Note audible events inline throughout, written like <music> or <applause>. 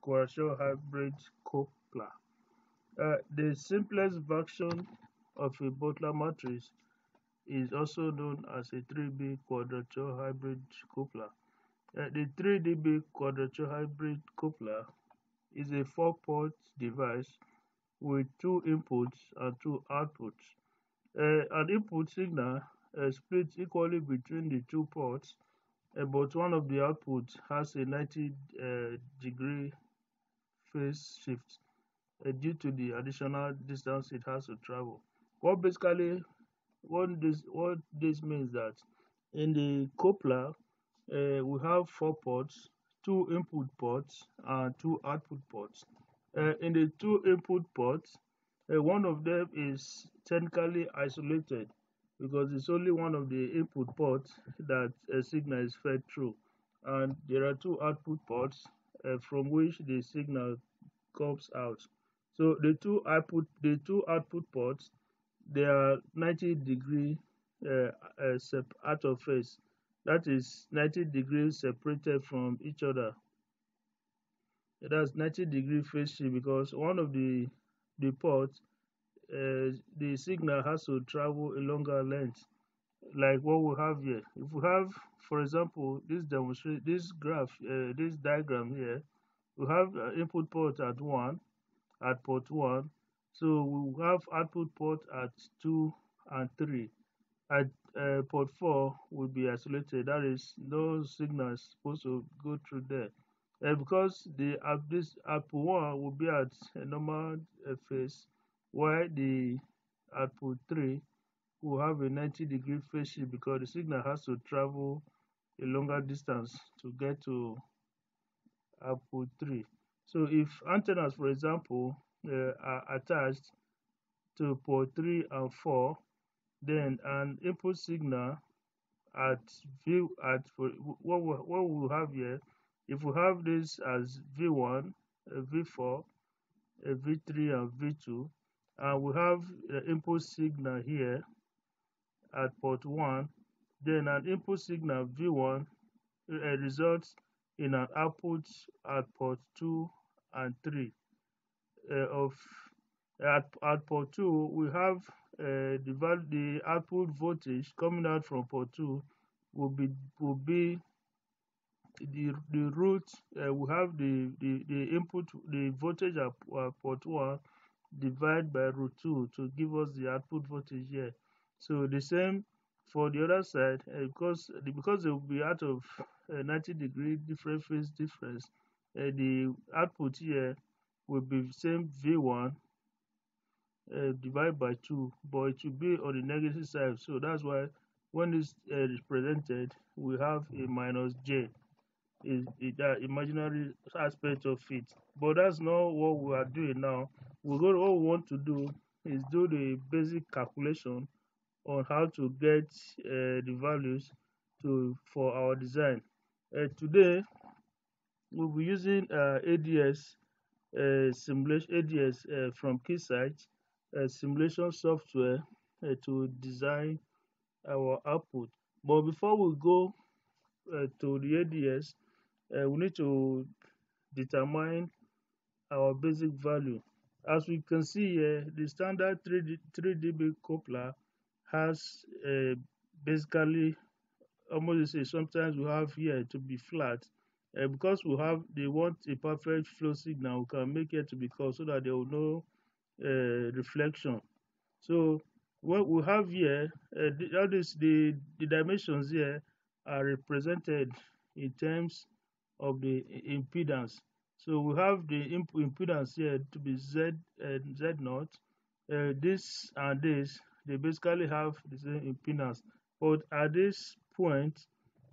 quadrature hybrid coupler. Uh, the simplest version of a Butler matrix is also known as a 3DB quadrature hybrid coupler. Uh, the 3DB quadrature hybrid coupler is a four-port device with two inputs and two outputs. Uh, an input signal uh, split equally between the two ports, but one of the outputs has a 90 uh, degree phase shift uh, due to the additional distance it has to travel. What basically what this what this means that in the coupler uh, we have four ports, two input ports and two output ports. Uh, in the two input ports, uh, one of them is technically isolated because it's only one of the input ports that a signal is fed through. And there are two output ports uh, from which the signal comes out. So the two output the two output ports they are 90 degree uh, uh, out of phase. That is 90 degrees separated from each other. That's 90 degree phase shift because one of the the ports uh, the signal has to travel a longer length like what we have here. If we have for example this demonstrate this graph uh, this diagram here we have uh, input port at one at port one so we have output port at two and three. At uh, port four will be isolated. That is no signal is supposed to go through there. And because the uh, this output one will be at a normal uh, phase while the output 3 will have a 90 degree phase shift because the signal has to travel a longer distance to get to output 3 so if antennas for example uh, are attached to port 3 and 4 then an input signal at view at what we, what we have here if we have this as v1 v4 v3 and v2 and we have the input signal here at port 1 then an input signal v1 uh, results in an output at port 2 and 3 uh, of at, at port 2 we have uh, the the output voltage coming out from port 2 will be will be the the root uh, we have the, the the input the voltage at, at port 1 divide by root 2 to give us the output voltage here. So the same for the other side, uh, because because they will be out of uh, 90 degree different phase difference, uh, the output here will be same V1 uh, divided by 2, but it will be on the negative side. So that's why when this is presented, we have a minus J is that imaginary aspect of it. But that's not what we are doing now. We're going to, what we want to do is do the basic calculation on how to get uh, the values to for our design. Uh, today we'll be using uh, ADS uh, simulation ADS from Keysight simulation software to design our output. But before we go to the ADS, we need to determine our basic value. As we can see here, the standard 3D, 3DB coupler has uh, basically almost same. Sometimes we have here to be flat. Uh, because we have they want a perfect flow signal, we can make it to be curved so that there will no uh, reflection. So what we have here, uh, the, the, the dimensions here are represented in terms of the impedance. So we have the imp impedance here to be Z and Z naught. Uh, this and this, they basically have the same impedance. But at this point,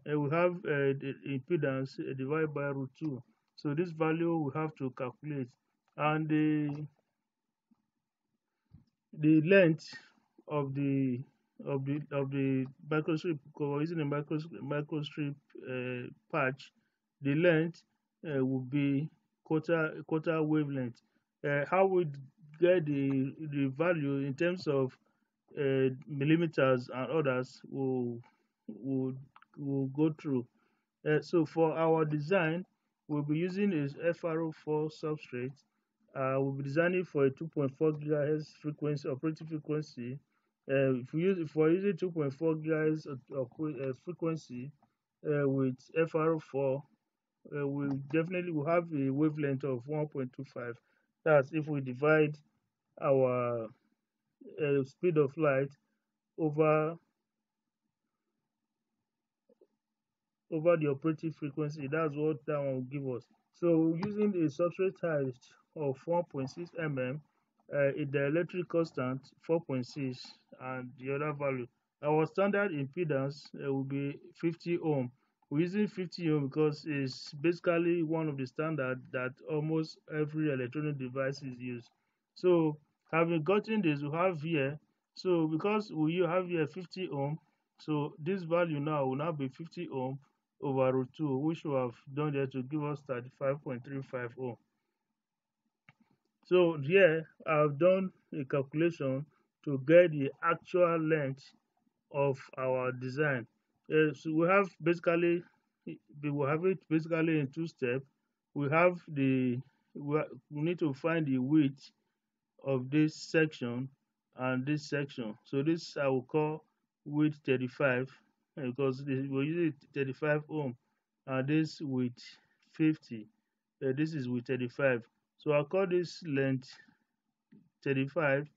uh, we have uh, the impedance uh, divided by root 2. So this value we have to calculate. And the the length of the of the of the microstrip using a microstrip, microstrip uh, patch the length uh, will be quarter quarter wavelength. Uh, how we get the the value in terms of uh, millimeters and others will will will go through. Uh, so for our design, we'll be using a FR4 substrate. Uh, we'll be designing for a 2.4 gigahertz frequency operating frequency. Uh, if we use if we're using 2.4 gigahertz uh, frequency with FR4, uh, we definitely will have a wavelength of 1.25. That's if we divide our uh, speed of light over over the operating frequency. That's what that one will give us. So using a substrate height of 1.6 mm, uh, a dielectric constant 4.6 and the other value. Our standard impedance uh, will be 50 ohm. We're using 50 ohm because it's basically one of the standard that almost every electronic device is used. So having gotten this, we have here, so because we have here 50 ohm, so this value now will now be 50 ohm over root 2, which we have done there to give us 35.35 ohm. So here I've done a calculation to get the actual length of our design. So we have basically we have it basically in two steps. We have the we, we need to find the width of this section and this section. So this I will call width 35 because we're using 35 ohm and this with 50 uh, this is with 35 so i call this length 35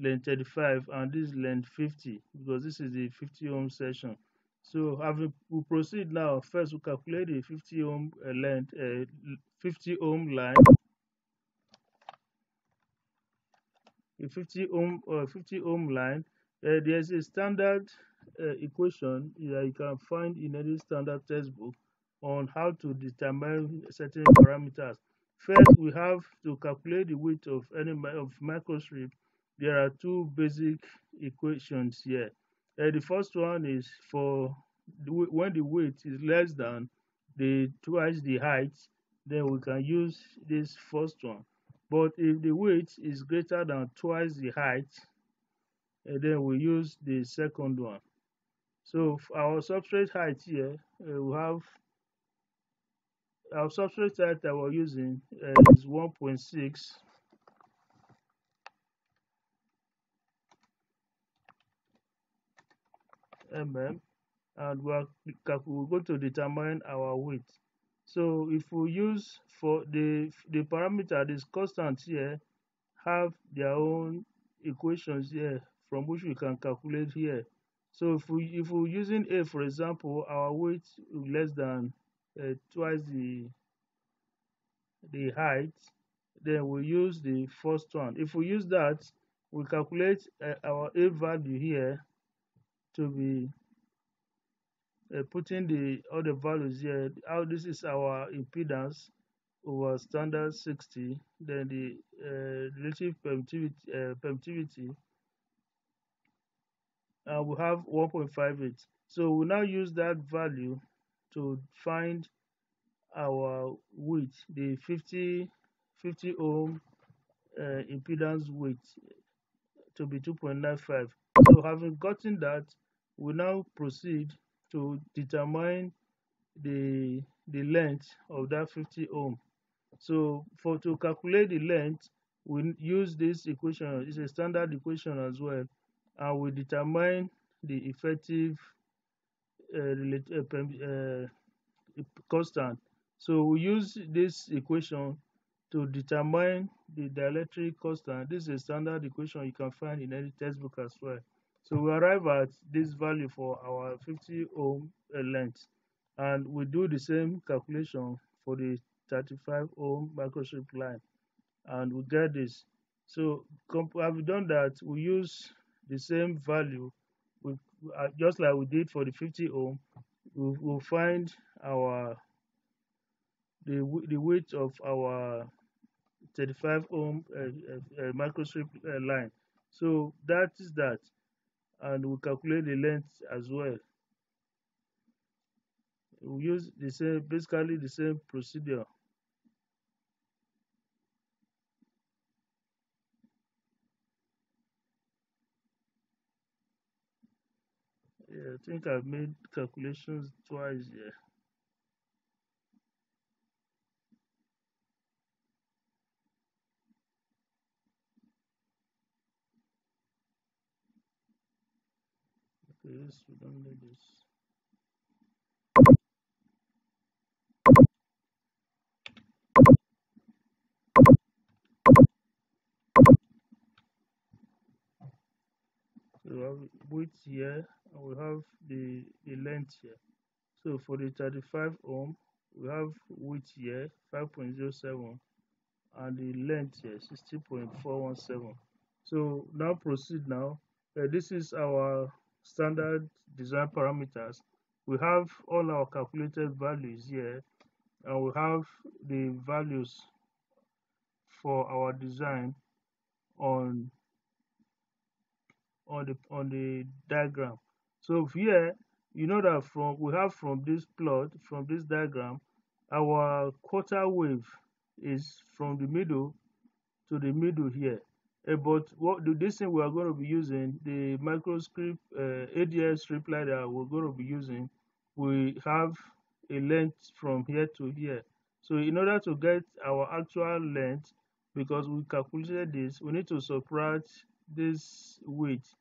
length 35 and this length 50 because this is the 50 ohm section so having we proceed now first we calculate the 50 ohm uh, length uh, 50 ohm line the 50 ohm uh, 50 ohm line uh, there's a standard uh, equation that you can find in any standard textbook on how to determine certain parameters. First, we have to calculate the width of any of microstrip. There are two basic equations here. Uh, the first one is for the, when the width is less than the twice the height, then we can use this first one. But if the width is greater than twice the height, uh, then we use the second one. So our substrate height here, uh, we have our substrate height that we're using is 1.6 mm and we're, we're going to determine our width. So if we use for the the parameter, this constant here, have their own equations here from which we can calculate here. So if we if we're using A for example, our weight less than uh, twice the the height, then we use the first one. If we use that, we calculate uh, our A value here to be uh, putting the other values here. How this is our impedance over standard 60, then the uh, relative permittivity, uh, permittivity. We have 1.58 so we now use that value to find our width the 50 50 ohm uh, impedance width to be 2.95 so having gotten that we now proceed to determine the the length of that 50 ohm so for to calculate the length we use this equation it's a standard equation as well and we determine the effective uh, uh, uh, constant. So we use this equation to determine the dielectric constant. This is a standard equation you can find in any textbook as well. So we arrive at this value for our 50 ohm length. And we do the same calculation for the 35 ohm microstrip line. And we get this. So have we done that, we use the same value. We, uh, just like we did for the 50 ohm we'll, we'll find our the the width of our 35 ohm uh, uh, uh, microstrip uh, line. So that is that and we calculate the length as well we use the same basically the same procedure Yeah, I think I've made calculations twice here. This we don't need this. So we have width here and we have the the length here. So for the 35 ohm we have width here 5.07 and the length here 60.417 so now proceed now. Uh, this is our standard design parameters. We have all our calculated values here and we have the values for our design on on the on the diagram. So here you know that from we have from this plot from this diagram our quarter wave is from the middle to the middle here uh, but what the this thing we are going to be using the microstrip uh, ads reply that we're going to be using we have a length from here to here. So in order to get our actual length because we calculated this we need to subtract this width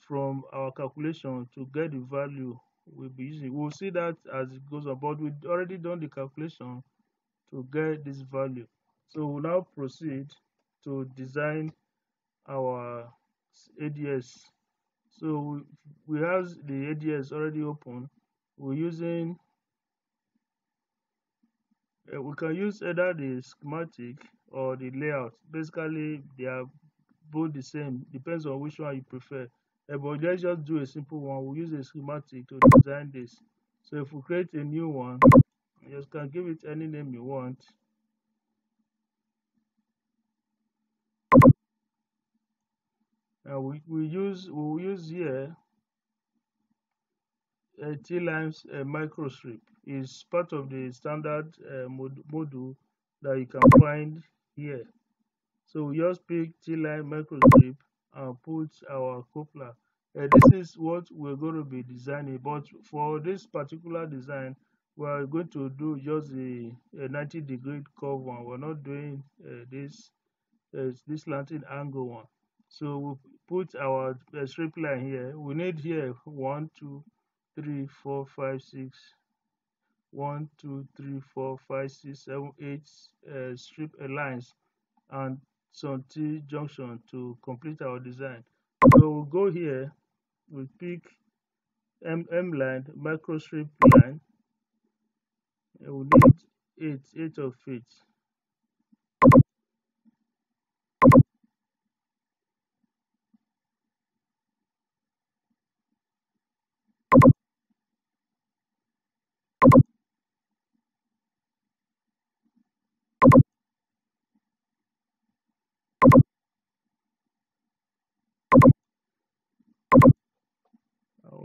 from our calculation to get the value we'll be using. We'll see that as it goes on but we've already done the calculation to get this value. So we'll now proceed to design our ads so we, have the ads already open. We're using uh, we can use either the schematic or the layout. Basically they are both the same. Depends on which one you prefer. Uh, but let's just do a simple one. We'll use a schematic to design this. So if we create a new one you can give it any name you want and we, we use we'll use here a T-Lines uh, microstrip is part of the standard uh, mod module that you can find here. So we just pick T-line microstrip and put our coupler. Uh, this is what we're going to be designing, but for this particular design, we're going to do just a, a 90 degree curve one. We're not doing uh, this uh, this slanting angle one. So we put our strip line here. We need here one, two, three, four, five, six, one, two, three, four, five, six, seven, eight uh, strip lines and some T junction to complete our design. So we'll go here, we pick M, M line, micro strip line, and we need eight, eight of it.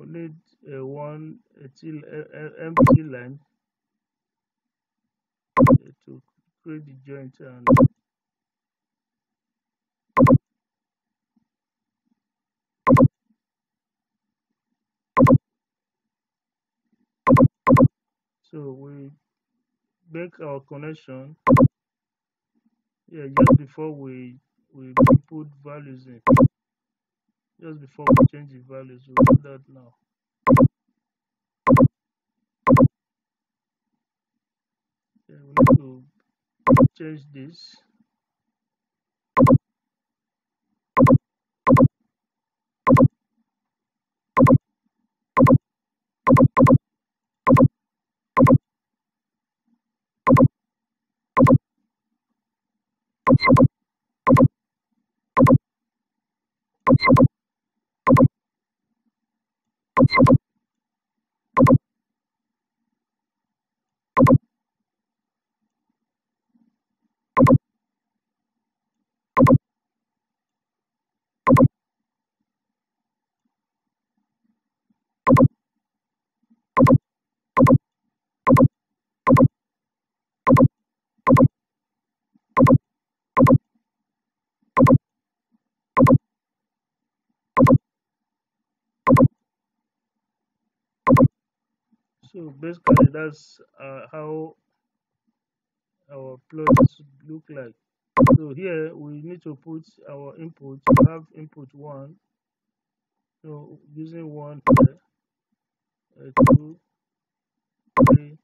Need a uh, one a T, a, a empty line uh, to create the joint and so we make our connection. Yeah just before we we put values in just before we change the values we'll do that now. Yeah, we need to change this you <laughs> so basically that's uh, how our plots look like. So here we need to put our input we have input one. So using one here uh, 2 3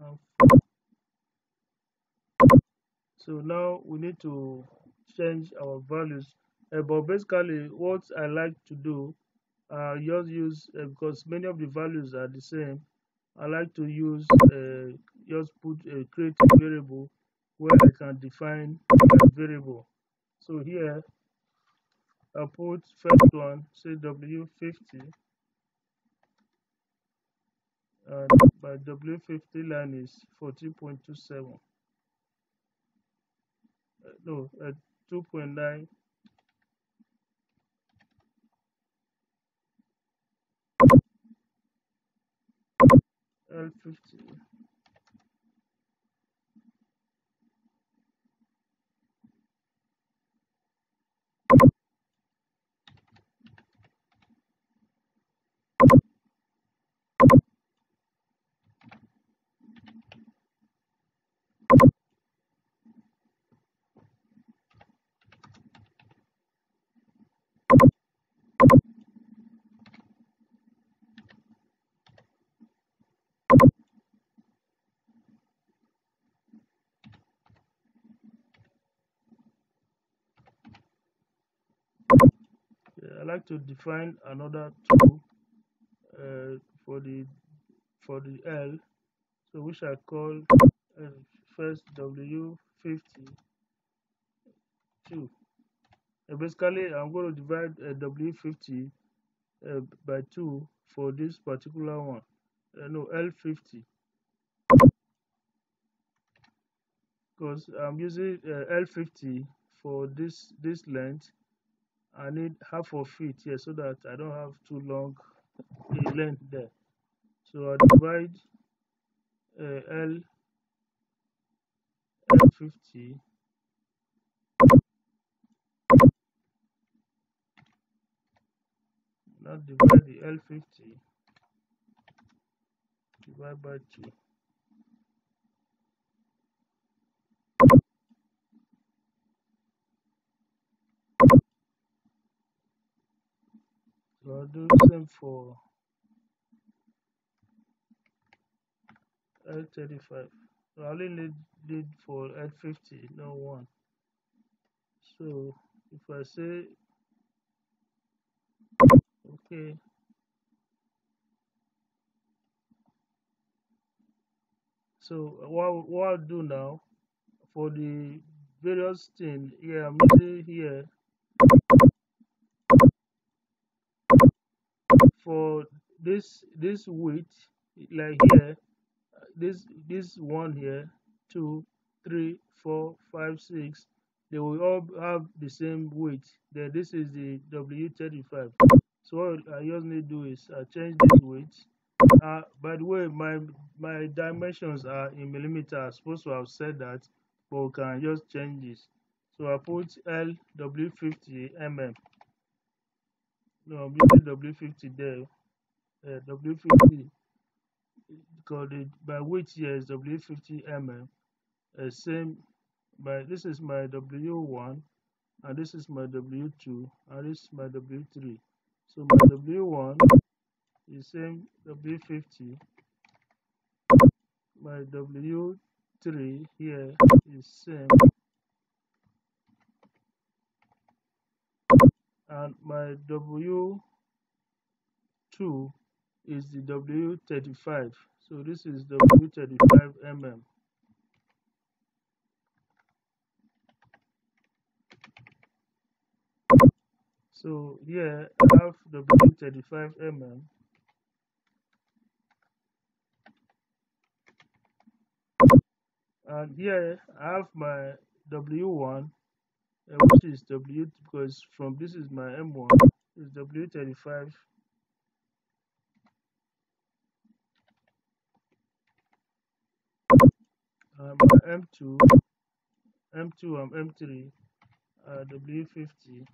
and 4 so now we need to change our values. Uh, but basically what i like to do uh, just use uh, because many of the values are the same i like to use uh, just put a create variable where i can define a variable. So here i put first one say w50 and my w50 line is 14.27 uh, no uh, 2.9 L50 I like to define another two uh, for the for the L so which I call uh, first W50 2 uh, basically I'm going to divide uh, W50 uh, by 2 for this particular one uh, no L50 because I'm using uh, L50 for this this length I need half of it here so that I don't have too long a length there. So I divide uh, L L50 now divide the L50 divide by 2 I'll do same for L35 I only need, need for L50 no one. So if I say okay. So what, what I'll do now for the various thing here I'm using here for this this width like here this this one here two three four five six they will all have the same weight then this is the w35 so what i just need to do is i change this weight uh by the way my my dimensions are in millimeter i'm supposed to have said that but we can just change this. So i put l w50 mm no i'm using w50 there uh, w50 because the, my weight is w50 mm uh, same my this is my w1 and this is my w2 and this is my w3 so my w1 is same w50 my w3 here is same and my w2 is the w35 so this is w35 mm so here I have w35 mm and here I have my w1 uh, which is w because from this is my m1 is w35 um, m2 m2 and m3 uh, w50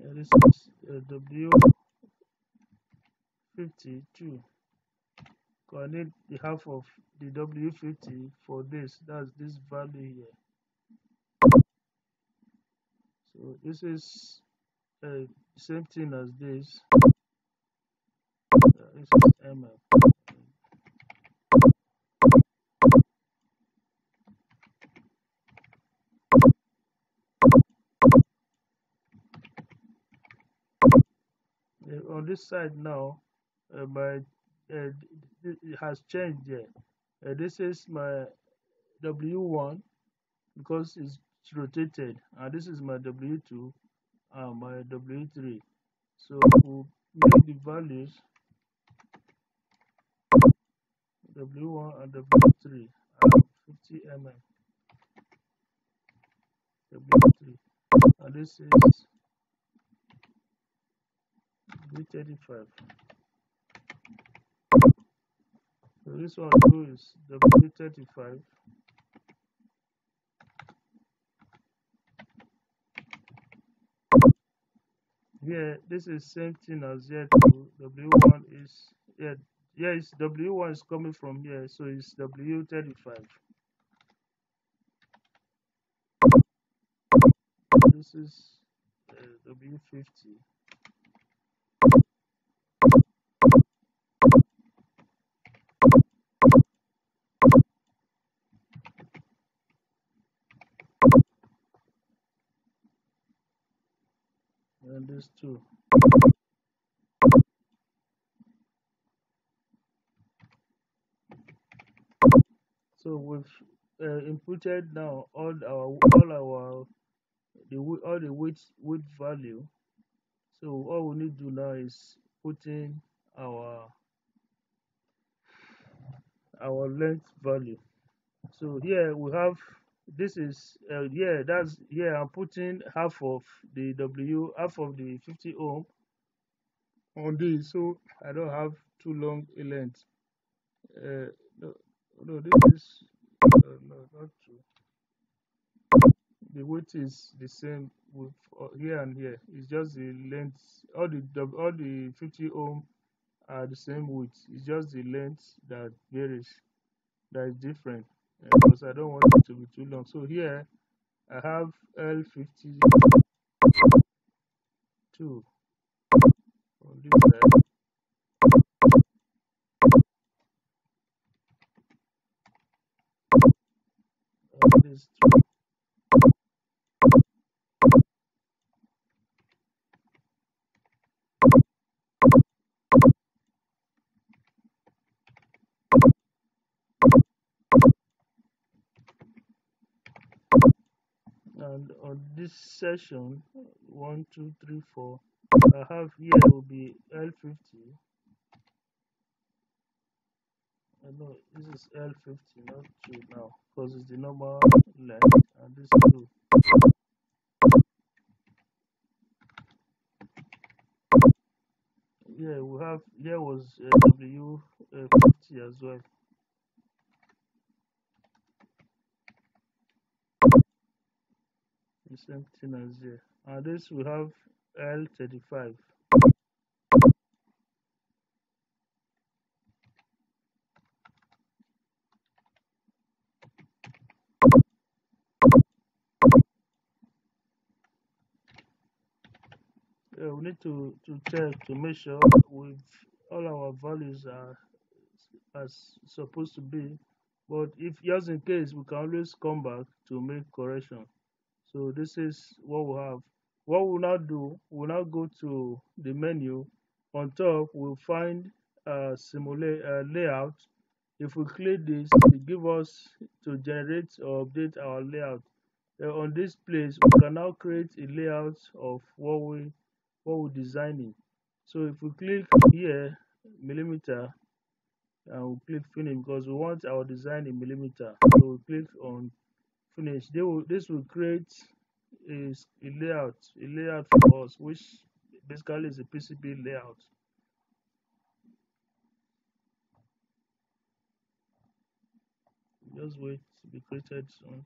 yeah, this is uh, w52 I need the half of the w50 for this. That's this value here. So this is uh, same thing as this. Uh, this is mm Uh, on this side now uh, my uh, it has changed here uh, this is my w1 because it's rotated and this is my w2 and my w3 so we'll make the values w1 and w3 are 50 mm w3 and this is w35 so this one too is w35 here this is same thing as here too. W1 is yeah yes w1 is coming from here so it's w35 this is uh, w50 this too. So we've uh, inputted now all our all our the all the weight weight value. So all we need to do now is put in our our length value. So here we have this is uh, yeah that's yeah i'm putting half of the w half of the 50 ohm on this so i don't have too long a length. Uh, no, no this is uh, no not true. The width is the same with uh, here and here. It's just the length all the all the 50 ohm are the same width. It's just the length that varies that is different because I don't want it to be too long. So here I have L52 on this side. And on this session one two three four i have here will be l50 I know this is L50, not 2 now, because it's the normal length, and this 2. Yeah, we have, here was uh, W50 as well. Same thing as here. And this we have L35. Yeah, we need to, to check to make sure with all our values are as supposed to be. But if just in case, we can always come back to make correction. So this is what we have. What we'll now do, we'll now go to the menu. On top, we'll find a simulate layout. If we click this, it give us to generate or update our layout. Uh, on this place, we can now create a layout of what we what we're designing. So if we click here, millimeter, and we click finish because we want our design in millimeter. So we click on finish. They will, this will create a, a layout, a layout for us, which basically is a PCB layout. Just wait to be created soon.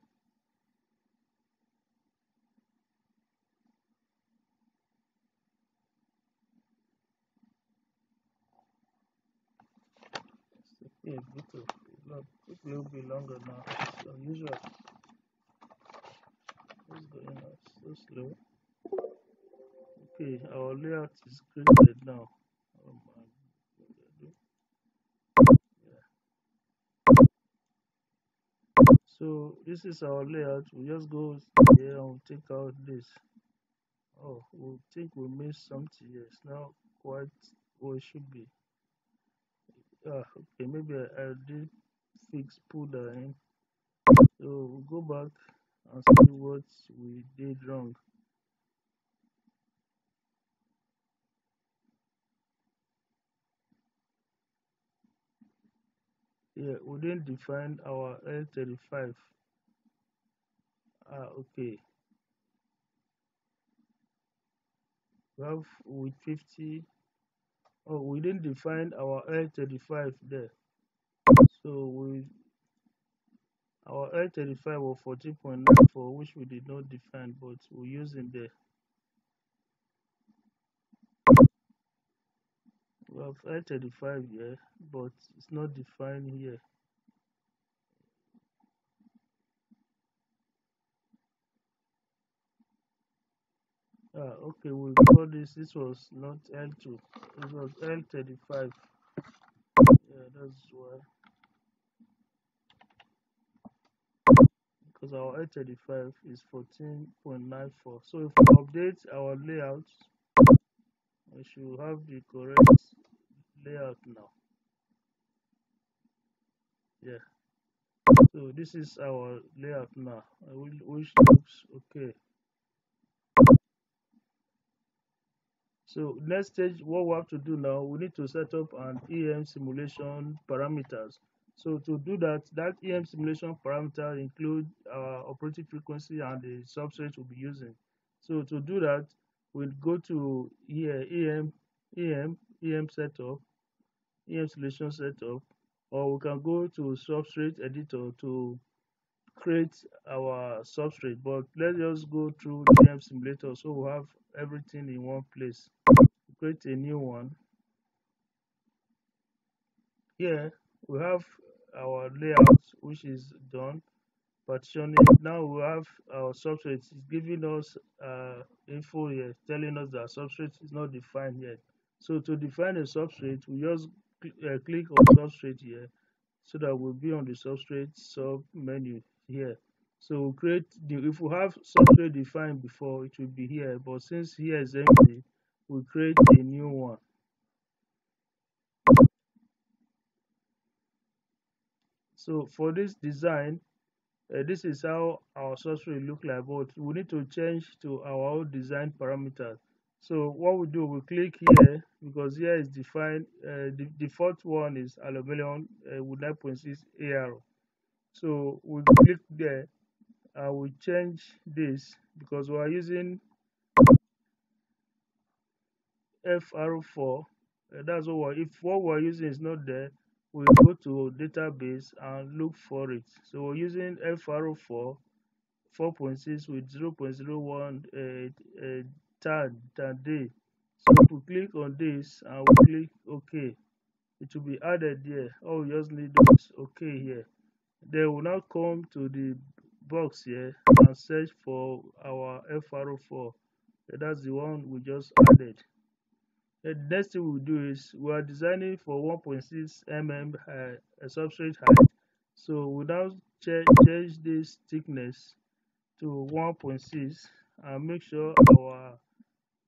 It will be longer now. So usual. Going on? So slow. okay our layout is created now. Um, so this is our layout. We just go here and take out this. Oh we think we missed something. It's not quite what it should be. Ah okay maybe I, I did fix put that in. So we'll go back and see what we did wrong. Yeah we didn't define our L35 ah okay. We have with 50 oh we didn't define our L35 there. So we our L35 was 14.94 which we did not define but we use in there. We have L35 here but it's not defined here. Ah okay we call this this was not L2 it was L35 yeah that's why because our L35 is 14.94 so if we update our layout we should have the correct layout now. Yeah. So this is our layout now. Which looks okay. So next stage what we have to do now we need to set up an em simulation parameters so to do that that em simulation parameter include our uh, operating frequency and the substrate we'll be using. So to do that we'll go to here em em em setup em simulation setup or we can go to substrate editor to create our substrate. But let's just go through em simulator. So we have everything in one place. Create a new one. Here we have our layout which is done. Partitioning now we have our substrate. It's giving us uh, info here telling us that substrate is not defined yet. So to define a substrate we just cl uh, click on substrate here so that we'll be on the substrate sub menu here. So we'll create the if we have substrate defined before it will be here. But since here is empty we'll create a new one so for this design uh, this is how our substrate look like but we need to change to our design parameters. So what we do we click here because here is defined uh, the default one is aluminum uh, with 9.6 AR so we click there and we change this because we are using FR4 uh, that's what if what we're using is not there we go to database and look for it. So we're using FR4 4.6 with 0 0.01 uh, uh, tad per day. So if we click on this and we click ok it will be added there. All we just need is okay here. Then we'll now come to the box here and search for our FR4 that's the one we just added the next thing we'll do is we are designing for 1.6 mm uh, substrate height. So we now change this thickness to 1.6 and make sure our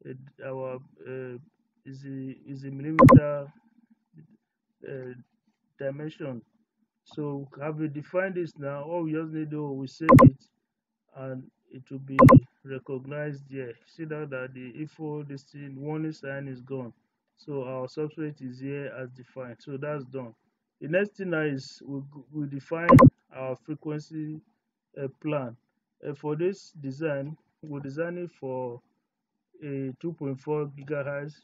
uh, our uh, is a is a millimeter uh, dimension. So have we defined this now? All we just need to do we save it and it will be recognized there see that, that the info this thing warning sign is gone. So our substrate is here as defined. So that's done. The next thing now is we, we define our frequency uh, plan. Uh, for this design we're designing for a 2.4 gigahertz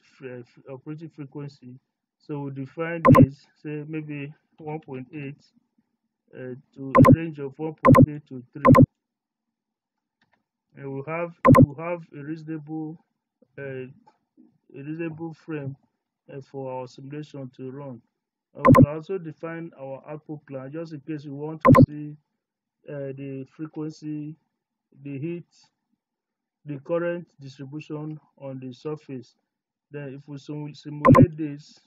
operating frequency. So we define this say maybe 1.8 uh, to a range of 1.8 to 3 and we have we have a reasonable uh, a reasonable frame uh, for our simulation to run. Uh, we also define our output plan just in case we want to see uh, the frequency the heat the current distribution on the surface. Then if we simulate this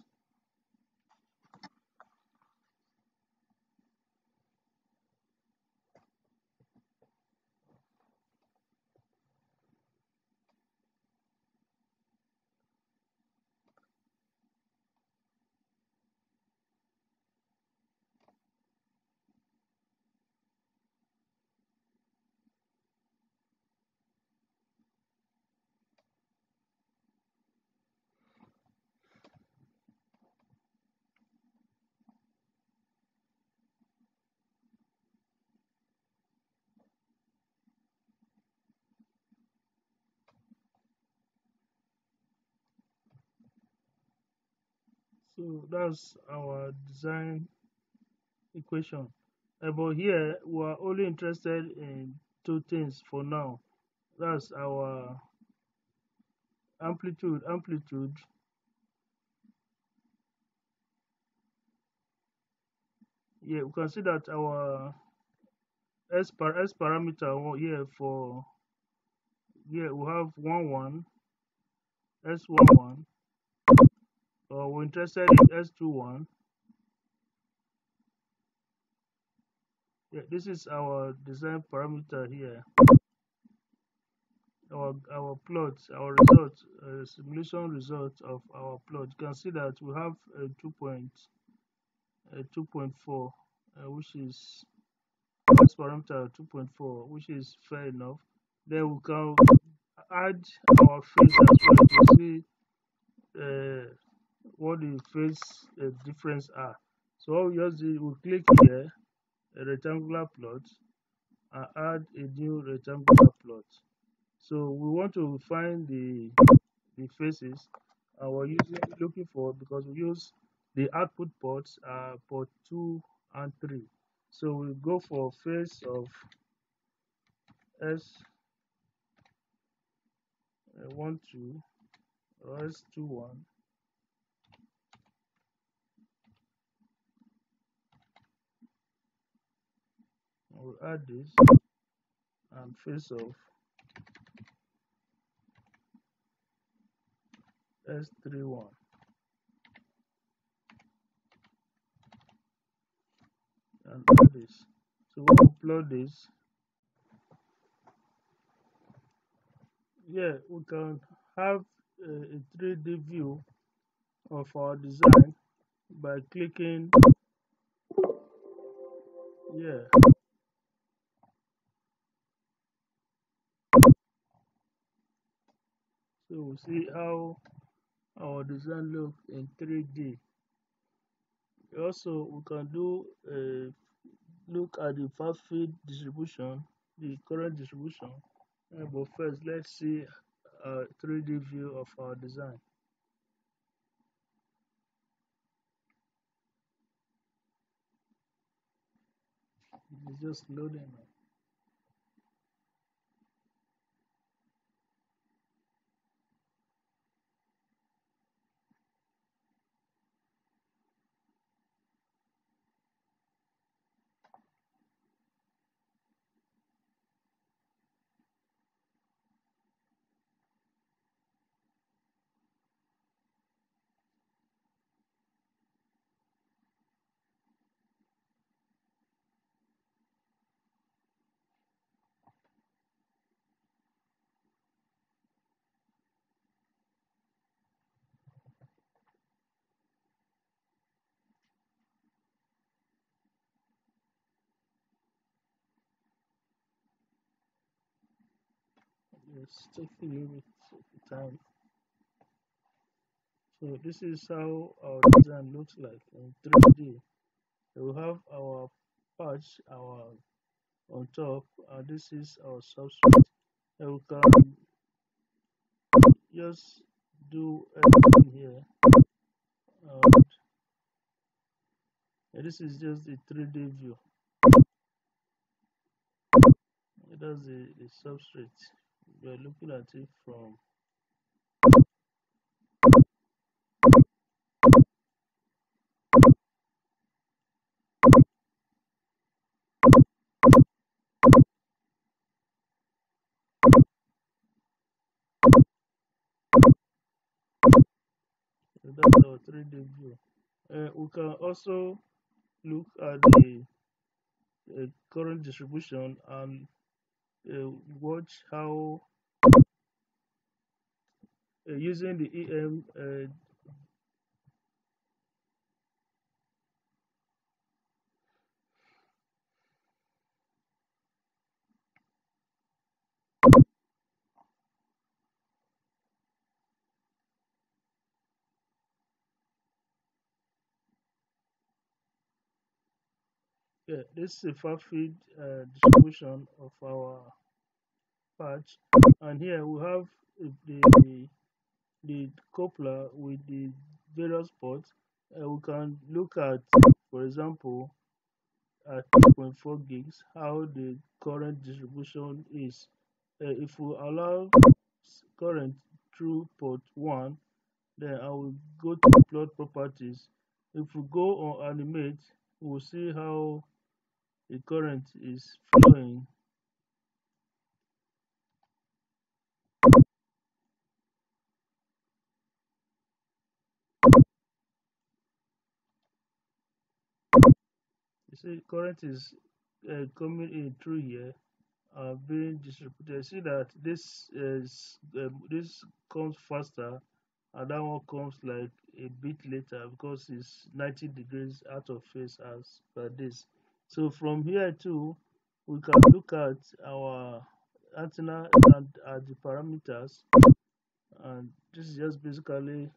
so that's our design equation. Uh, but here we are only interested in two things for now. That's our amplitude amplitude. Yeah we can see that our s, par s parameter here for here we have one one s11 uh, we're interested in s21 yeah this is our design parameter here. Our our plot our result uh, simulation result of our plot you can see that we have a 2 point a 2.4 uh, which is this parameter 2.4 which is fair enough. Then we can add our phase as well to see uh, what the phase uh, difference are? So we just we click here a rectangular plot and add a new rectangular plot. So we want to find the the phases and we're using looking for because we use the output ports are port 2 and 3 so we go for phase of s uh, 1 2 or s 2 1 we'll add this and phase of S31 and add this. So when we plot this yeah we can have a, a 3d view of our design by clicking yeah so we'll see how our design look in 3d also we can do a look at the far field distribution the current distribution. Uh, but first let's see a 3d view of our design. It's just loading a little bit of time. So this is how our design looks like in 3D. we have our patch, our on top, and this is our substrate. And we can just do everything here. And, and this is just the 3D view. That's the, the substrate we're looking at it from that's our 3D view. Uh, we can also look at the uh, current distribution and uh, watch how uh, using the EM yeah, this is a far field uh, distribution of our patch and here we have the the coupler with the various ports. Uh, we can look at for example at 2.4 gigs how the current distribution is. Uh, if we allow current through port 1 then I will go to plot properties. If we go on animate we'll see how the current is flowing. You see current is uh, coming in through here uh, being distributed see that this is uh, this comes faster and that one comes like a bit later because it's 90 degrees out of phase as per this so from here too we can look at our antenna and uh, the parameters. And this is just basically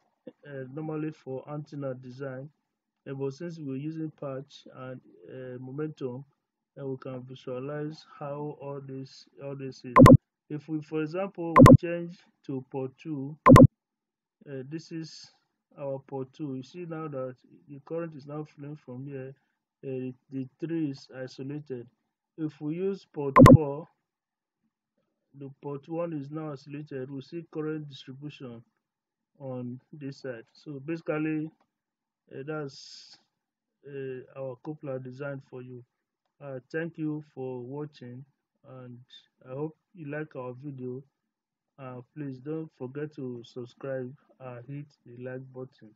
uh, normally for antenna design. Uh, but since we're using patch and uh, momentum we can visualize how all this all this is. If we for example change to port 2 uh, this is our port 2 you see now that the current is now flowing from here uh, the 3 is isolated. If we use port 4 the port 1 is now isolated. We see current distribution on this side. So basically uh, that's uh, our coupler design for you. Uh, thank you for watching and i hope you like our video. Uh, please don't forget to subscribe and hit the like button